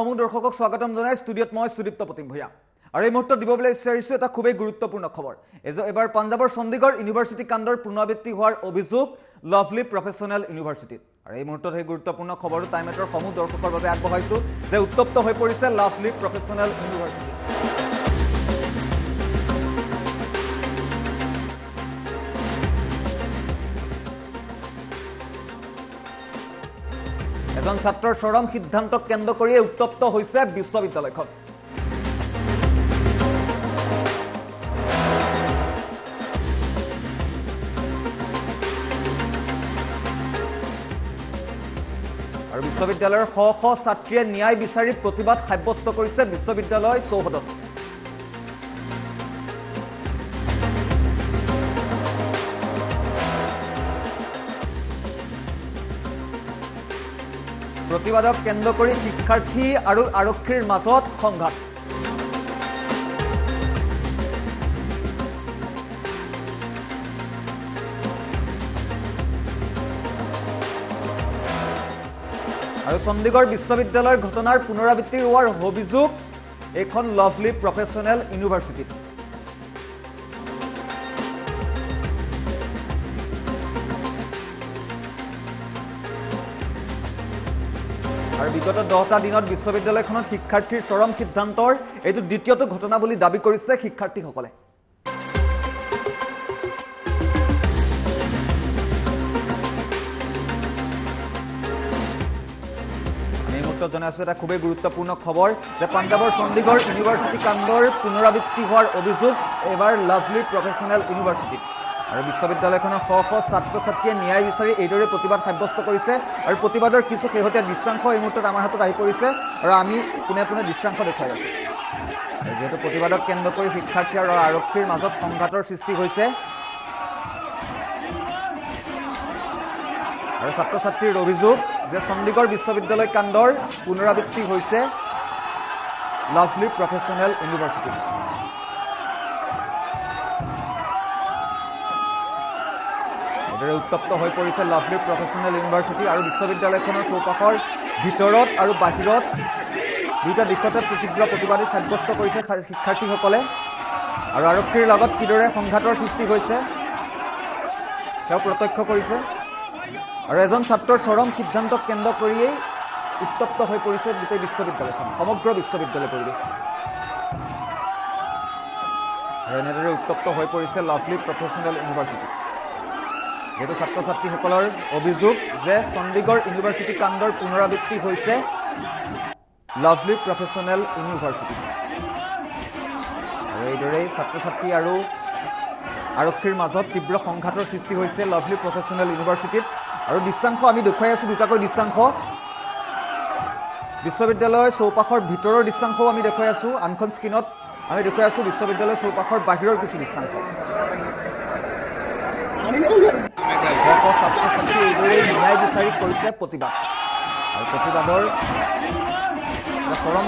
সমূহ দৰ্শকক স্বাগতম জনাই ষ্টুডিঅ'ত মই সুদীপ্ত প্ৰতিম ভূঞা। আৰু এই মুহূৰ্তত দিবলৈ বিচাৰিছোঁ এটা খুবেই গুৰুত্বপূৰ্ণ খবৰ। এজ- এবাৰ পাঞ্জাৱৰ চণ্ডীগড় ইউনিভাৰ্চিটি কাণ্ডৰ পুনৰাবৃত্তি হোৱাৰ অভিযোগ লাভলী প্ৰফেচনেল ইউনিভাৰ্চিটিত। আৰু এই মুহূৰ্তত সেই গুৰুত্বপূৰ্ণ খবৰটো টাইম এটৰ সমূহ দৰ্শকৰ বাবে আগবঢ়াইছোঁ যে উত্তপ্ত হৈ পৰিছে লাভলী প্ৰফেচনেল ইউনিভাৰ্চিটি। এজন ছাত্ৰৰ চৰম সিদ্ধান্তক কেন্দ্ৰ কৰিয়ে উত্তপ্ত হৈছে বিশ্ববিদ্যালয়খন। আৰু বিশ্ববিদ্যালয়ৰ শ শ ছাত্ৰীয়ে ন্যায় বিচাৰি প্ৰতিবাদ সাব্যস্ত কৰিছে বিশ্ববিদ্যালয় চৌহদত। প্ৰতিবাদক কেন্দ্ৰ কৰি শিক্ষাৰ্থী আৰু আৰক্ষীৰ মাজত সংঘাত। আৰু চণ্ডীগড় বিশ্ববিদ্যালয়ৰ ঘটনাৰ পুনৰাবৃত্তি হোৱাৰ অভিযোগ এইখন লভলী প্ৰফেচনেল ইউনিভাৰ্চিটিত আৰু বিগত দহটা দিনত বিশ্ববিদ্যালয়খনত শিক্ষাৰ্থীৰ চৰম সিদ্ধান্তৰ, এইটো দ্বিতীয়টো ঘটনা বুলি দাবি কৰিছে শিক্ষাৰ্থীসকলে। মুহূৰ্তত জনাইছোঁ এটা খুবেই গুৰুত্বপূৰ্ণ খবৰ যে পাঞ্জাৱৰ চণ্ডীগড় ইউনিভাৰ্চিটি কাণ্ডৰ পুনৰাবৃত্তি হোৱাৰ অভিযোগ এইবাৰ লাভলী প্ৰফেচনেল ইউনিভাৰ্চিটিত। আৰু বিশ্ববিদ্যালয়খনৰ শ শ ছাত্ৰ ছাত্ৰীয়ে ন্যায় বিচাৰি এইদৰে প্ৰতিবাদ সাব্যস্ত কৰিছে আৰু প্ৰতিবাদৰ কিছু শেহতীয়া দৃশ্যাংশ এই মুহূৰ্তত আমাৰ হাতত আহি পৰিছে আৰু আমি পোনে পোনে দৃশ্যাংশ দেখুৱাই আছোঁ। আৰু যিহেতু প্ৰতিবাদক কেন্দ্ৰ কৰি শিক্ষাৰ্থী আৰু আৰক্ষীৰ মাজত সংঘাতৰ সৃষ্টি হৈছে আৰু ছাত্ৰ ছাত্ৰীৰ অভিযোগ যে চণ্ডীগড় বিশ্ববিদ্যালয় কাণ্ডৰ পুনৰাবৃত্তি হৈছে লাভলী প্ৰফেচনেল ইউনিভাৰ্চিটি। এইদৰে উত্তপ্ত হৈ পৰিছে লাভলী প্ৰফেচনেল ইউনিভাৰ্চিটি আৰু বিশ্ববিদ্যালয়খনৰ চৌপাশৰ ভিতৰত আৰু বাহিৰত। দুয়োটা দিশতে তীব্ৰ প্ৰতিবাদী সাব্যস্ত কৰিছে শিক্ষাৰ্থীসকলে। আৰু আৰক্ষীৰ লগত কিদৰে সংঘাতৰ সৃষ্টি হৈছে তেওঁ প্ৰত্যক্ষ কৰিছে। আৰু এজন ছাত্ৰৰ চৰম সিদ্ধান্তক কেন্দ্ৰ কৰিয়েই উত্তপ্ত হৈ পৰিছে গোটেই বিশ্ববিদ্যালয়খন সমগ্ৰ বিশ্ববিদ্যালয় পৰিৱেশ। আৰু এনেদৰে উত্তপ্ত হৈ পৰিছে লাভলী প্ৰফেচনেল ইউনিভাৰ্চিটি যিহেতু ছাত্ৰ ছাত্ৰীসকলৰ অভিযোগ যে চণ্ডীগড় ইউনিভাৰ্চিটি কাণ্ডৰ পুনৰাবৃত্তি হৈছে লাভলী প্ৰফেচনেল ইউনিভাৰ্চিটি। আৰু এইদৰেই ছাত্ৰ ছাত্ৰী আৰু আৰক্ষীৰ মাজত তীব্ৰ সংঘাতৰ সৃষ্টি হৈছে লাভলী প্ৰফেচনেল ইউনিভাৰ্চিটিত। আৰু দৃশ্যাংশ আমি দেখুৱাই আছোঁ দুটাকৈ দৃশ্যাংশ। বিশ্ববিদ্যালয় চৌপাশৰ ভিতৰৰ দৃশ্যাংশও আমি দেখুৱাই আছোঁ। আনখন স্ক্ৰীণত আমি দেখুৱাই আছোঁ বিশ্ববিদ্যালয় চৌপাশৰ বাহিৰৰ কিছু দৃশ্যাংশ। ঘৰ ছাত্ৰ ছাত্ৰী ন্যায় বিচাৰি কৰিছে প্ৰতিবাদ আৰু প্ৰতিবাদৰ চৰম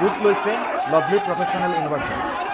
গোট লৈছে লভলি প্ৰফেচনেল ইউনিভাৰ্চিটি